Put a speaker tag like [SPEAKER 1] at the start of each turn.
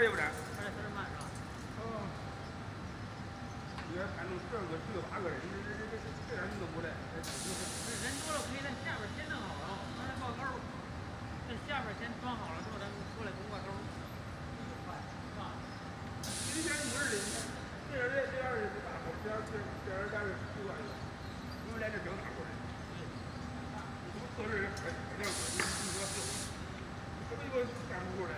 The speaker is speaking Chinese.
[SPEAKER 1] 点也不占。
[SPEAKER 2] 还得慢是吧？
[SPEAKER 1] 哦。你看看中十二个、十个、八个的，这这这这这点你都不来。
[SPEAKER 2] 人多了可以在下边先弄好了，刚才报钩，在下边先装好了之后，咱们出来工挂钩，快是吧？
[SPEAKER 1] 今天一人的，这样这这样是大货，这样这这样咱是十万的，我们来这整大货的。你说做事还还两个，你你说是，这不一个干不过来。